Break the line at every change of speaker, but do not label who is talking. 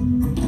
Mm-hmm.